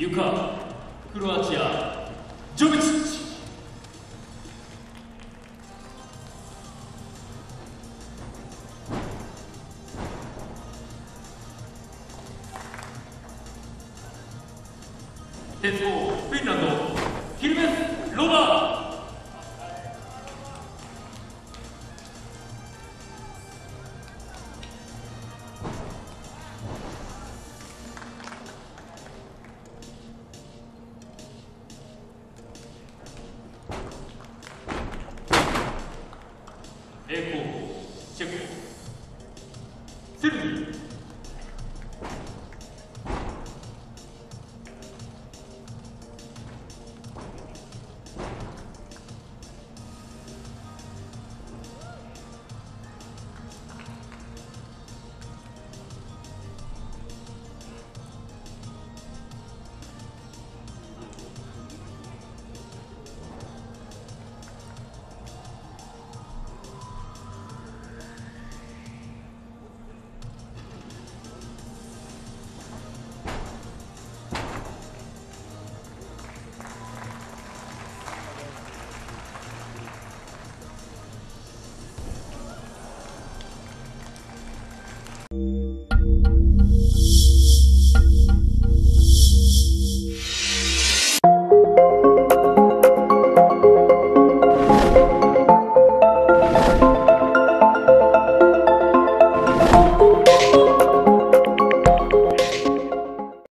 ゆか。クロアチア。ジョビチ。ッチ鉄棒フィンランド。ヒルベス・ロバー栄光チェコセルビー Música